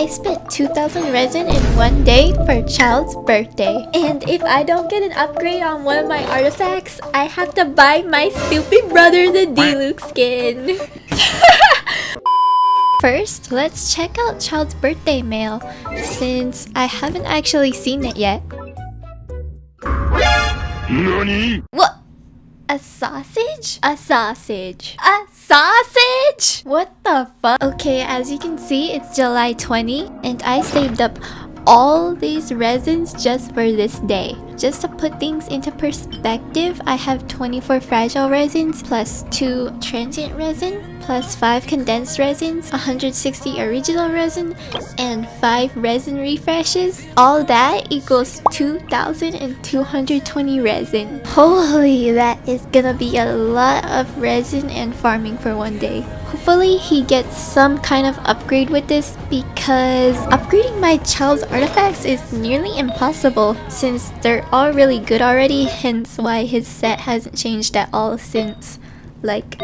I spent 2,000 resin in one day for Childe's birthday. And if I don't get an upgrade on one of my artifacts, I have to buy my stupid brother the Diluc skin. First, let's check out Childe's birthday mail, since I haven't actually seen it yet. NANI? What? A sausage? A sausage. A sausage? What the fuck? Okay, as you can see, it's July 20 and I saved up all these resins just for this day. Just to put things into perspective, I have 24 fragile resins plus 2 transient resin plus 5 condensed resins, 160 original resin, and 5 resin refreshes. All that equals 2,220 resin. Holy, that is gonna be a lot of resin and farming for one day. Hopefully he gets some kind of upgrade with this because upgrading my Childe's artifacts is nearly impossible since they're all really good already hence why his set hasn't changed at all since like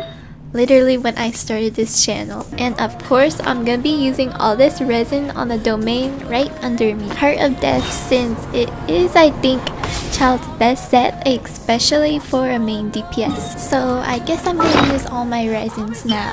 literally when I started this channel. And of course, I'm gonna be using all this resin on the domain right under me. Heart of Depth since it is, I think, Childe's best set, especially for a main DPS. So I guess I'm gonna use all my resins now.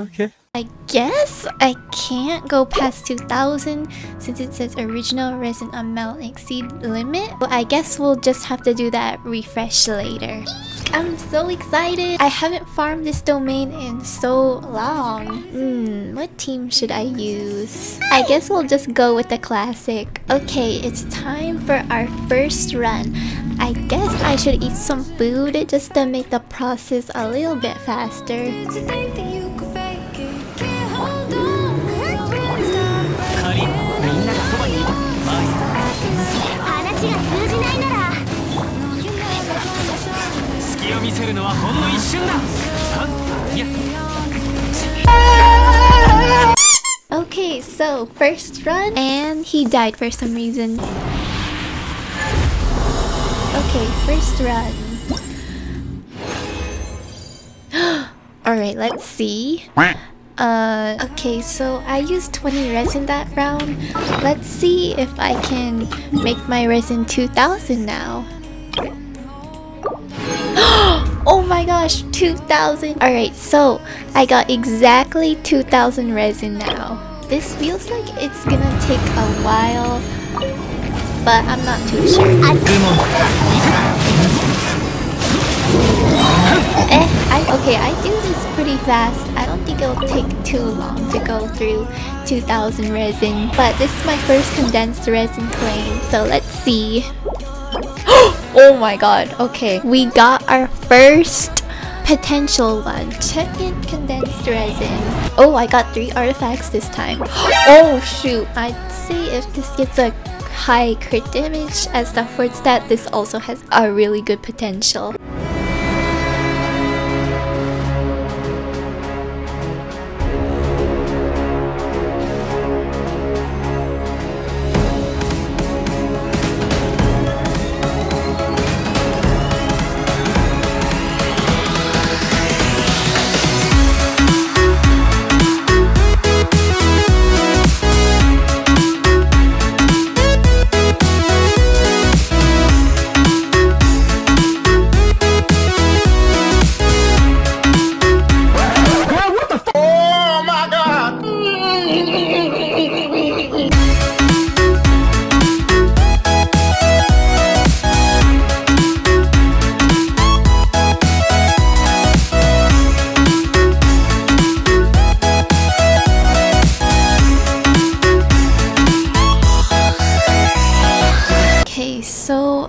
Okay. I guess I can't go past 2000 since it says original resin amount exceed limit. But I guess we'll just have to do that refresh later. I'm so excited! I haven't farmed this domain in so long. Hmm, what team should I use? I guess we'll just go with the classic. Okay, it's time for our first run. I guess I should eat some food just to make the process a little bit faster. 隙を見せるのはほんの一瞬だはっいや Okay, so first run, and he died for some reason. Okay, first run. Alright, let's see. Uh, okay, so I used 20 resin that round. Let's see if I can make my resin 2000 now. oh my gosh, 2000. Alright, so I got exactly 2000 resin now. This feels like it's gonna take a while, but I'm not too sure. Eh, I, okay, I do this pretty fast. I don't think it'll take too long to go through 2000 resin. But this is my first condensed resin claim, so let's see. oh my god, okay. We got our first potential one. Second condensed resin. Oh, I got three artifacts this time. Oh shoot, I'd say if this gets a high crit damage as the fourth stat, this also has a really good potential.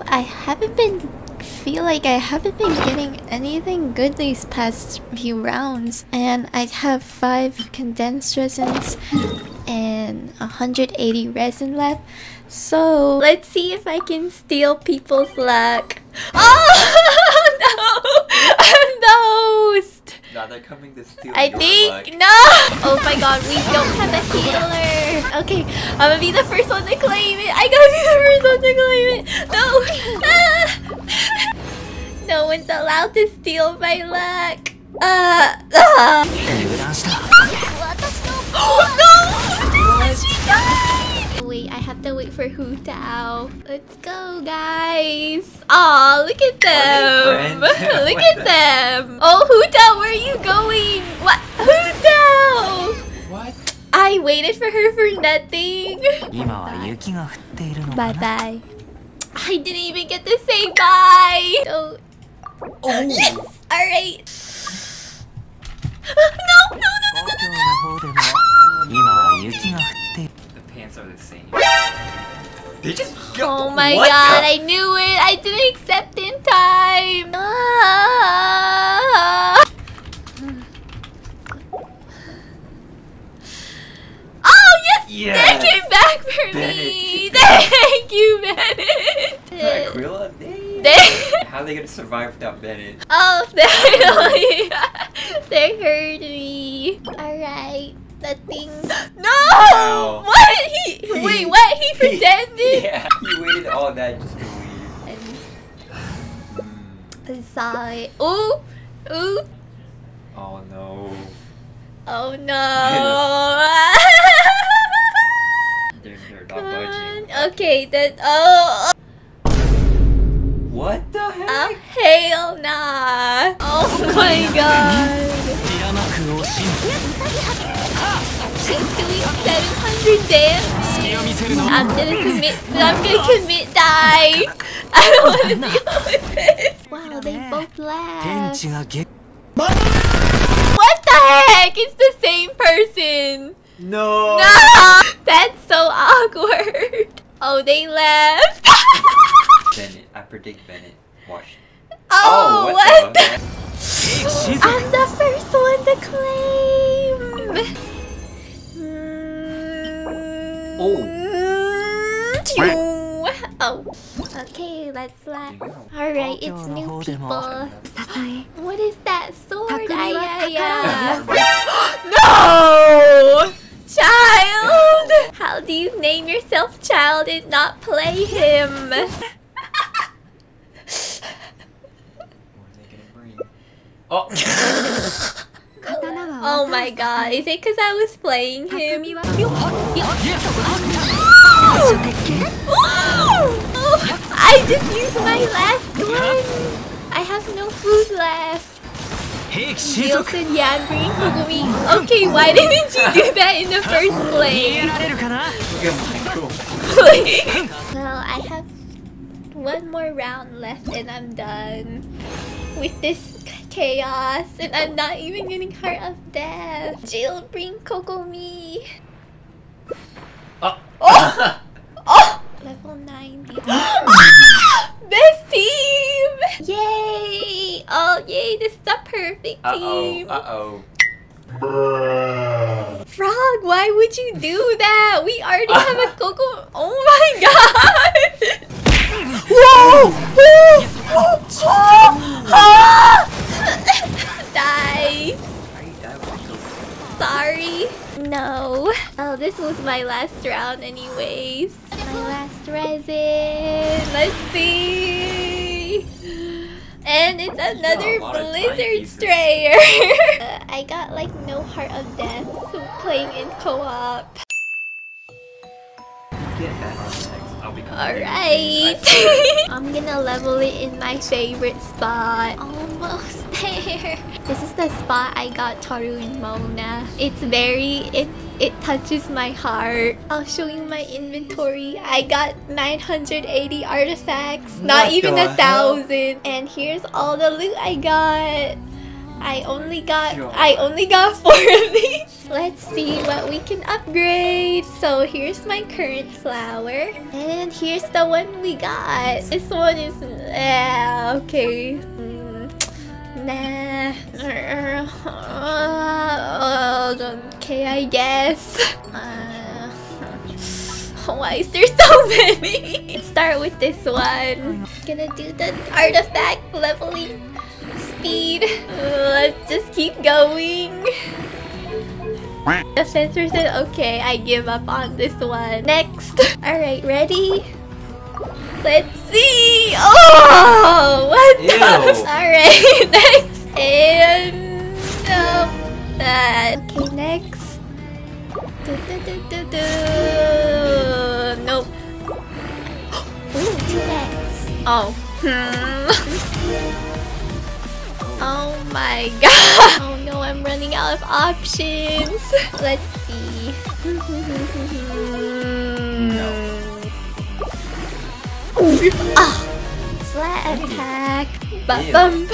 I haven't been feel like I haven't been getting anything good these past few rounds and I have 5 condensed resins and 180 resin left so let's see if I can steal people's luck oh no I'm host Now they're coming to steal I think luck. no. Oh my god, we don't have a healer. Okay, I'm gonna be the first one to claim it. I gotta be the first one to claim it. No. Ah. no one's allowed to steal my luck. Uh, uh. no! Wait, I have to wait for Hu Tao. Let's go, guys. Oh, look at them. Look at them. Oh, Hu Tao, where are you going? What? Who's I waited for her for nothing. bye bye. I didn't even get to say bye. So... Oh. Yes. All right. no, no, no, no, no, no, no. The pants are the same. They just Oh my what? god, I knew it. I didn't accept in time. Ah. How are they gonna survive without Bennett? oh, they, they heard me. Alright, the thing. No! Wow. What? He, wait, what? He pretended? yeah, he waited all that just to leave. I saw it. Ooh! Ooh! Oh no. Oh no! They're, they're not budging. Okay, then. Oh! What the heck? Oh, hell nah. Oh my god. Doing 700 damage. I'm gonna commit, I'm gonna commit die. I don't wanna deal with this. Wow, they both laugh. What the heck? It's the same person. No. No. That's so awkward. Oh, they left. Bennett. I predict Bennett. Watch. Oh, oh, what what? the the- heck? I'm the first one to claim. Oh. Mm, oh. Okay, let's laugh. Alright, it's new people. What is that sword? Ay, ay, ay. No! Childe! How do you name yourself Childe and not play him? What are they gonna bring? Oh. oh my god, is it because I was playing him? Oh! I just used my last one! I have no food left! Nielsen, yeah, I'm bringing food. Okay, why didn't you do that in the first place? Please! well, I have one more round left and I'm done with this chaos and I'm not even getting Heart of Depth. Jill, bring Kokomi. Oh. Oh! Oh! Level 90. Best team! Yay! Oh, yay, this is the perfect Uh oh. team. Uh oh. Frog, why would you do that? We already have a Coco. Oh my god! Whoa! Sorry. No. Oh, this was my last round anyways. My last resin. Let's see. And it's another a lot of Blizzard. Strayer. Uh, I got like no Heart of Depth, playing in co-op. Get that on next. I'll be Alright. I'm gonna level it in my favorite spot. Almost there. This is the spot I got Taru and Mona. It's very it it touches my heart. I'll show you my inventory. I got 980 artifacts. Not What even a thousand. And here's all the loot I got. I only got I only got four of these. Let's see what we can upgrade. So here's my current flower. And here's the one we got. This one is yeah, okay. Mm, Nah. Uh, okay, I guess. Uh, why is there so many? Let's start with this one. Gonna do the artifact leveling speed. Let's just keep going. The fencer said, okay, I give up on this one. Next. Alright, ready? Let's see. Oh, what the? Alright, next. And um, that. Okay, next. Du, du, du, du. Nope. Ooh, two X. Oh. Hmm. Oh my god. Oh no, I'm running out of options. Let's see. Ah! Flat attack. Ba-bum.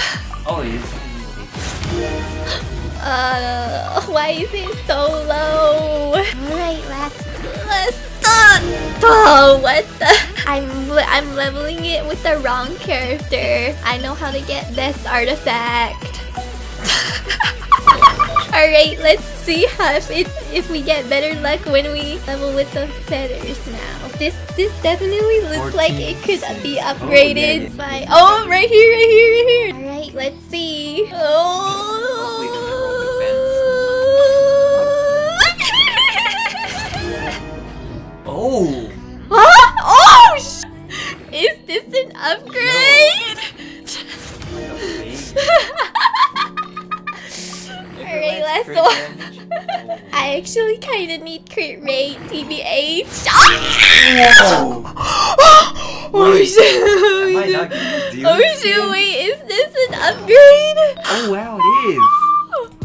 Oh, it's Uh, why is it so low? Alright, last, last done. Oh, what the? I'm le- I'm leveling it with the wrong character. I know how to get this artifact. Alright, let's see how if it if we get better luck when we level with the feathers now. This this definitely looks like it could be 14. Oh, yeah, upgraded yeah. by Oh right here, right here, right here. Alright, let's see. Oh Oh! Huh? Oh sh- Is this an upgrade? Alright, last one. I actually kind of need crit rate, TBH. Ah! Whoa! oh shit! Am I not Oh shoot! Wait, is this an upgrade? Oh wow, it is!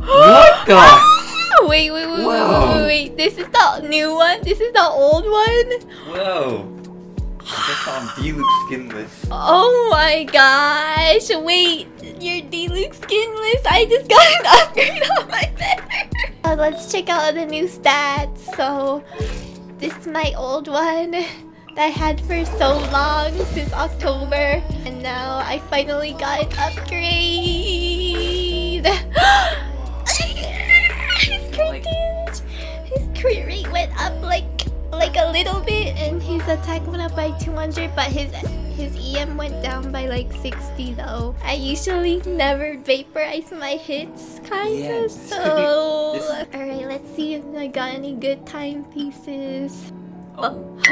What the? Wait, wait, wait, wait, Whoa. wait, wait! This is the new one. This is the old one. Whoa! I guess I'm Diluc skinless. Oh my gosh! Wait, your Diluc skinless. I just got an upgrade on my feather. Uh, let's check out the new stats. So, this is my old one that I had for so long since October, and now I finally got an upgrade. crit rate went up like like a little bit, and his attack went up by 200, but his his EM went down by like 60 though. I usually never vaporize my hits, kinda. Yeah, this could be- so, alright, let's see if I got any good timepieces. Oh.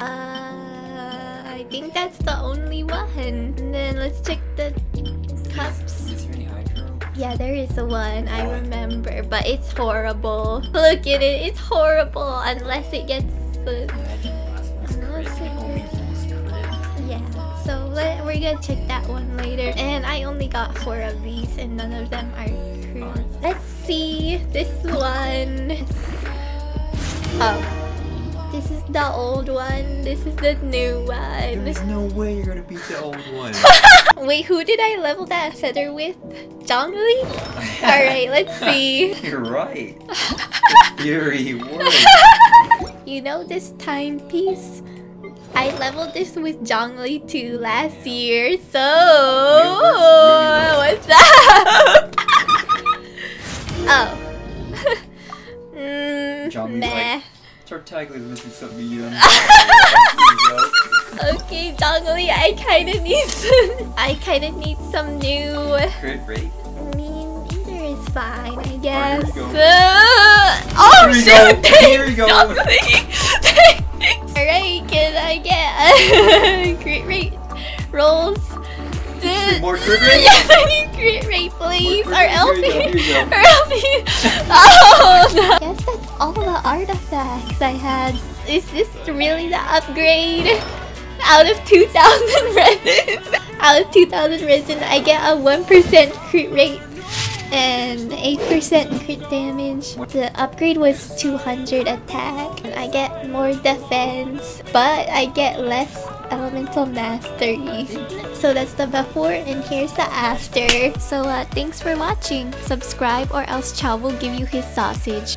uh, I think that's the only one. And then let's check the cups. Yeah, there is one, I remember, but it's horrible. Look at it, it's horrible unless it gets crit. Yeah, so we're gonna check that one later. And I only got four of these and none of them are cruise. Let's see, this one. Oh. This is the old one, this is the new one. There's no way you're gonna beat the old one. Wait, who did I level that feather with? Zhongli? Alright, let's see. You're right. Fury. You know this timepiece? I leveled this with Zhongli too last year, so what's up? oh. mm, Zhongli's nah. like- Tartaglia is missing something you don't know. Okay, Zhongli, I kinda need some I kinda need some new Crit rate. I mean, either is fine, I guess. Uh, oh Here we shoot! go, here we go. Alright, can I get a crit rate rolls? need more crit rate? Yes, I need crit rate, please. Or crit else, rate, here you go, here you or else, oh no. All the artifacts I had. Is this really the upgrade? Out of 2,000 resin, out of 2,000 resin, I get a 1% crit rate and 8% crit damage. The upgrade was 200 attack. And I get more defense, but I get less elemental mastery. So that's the before and here's the after. So uh, thanks for watching. Subscribe or else Chow will give you his sausage.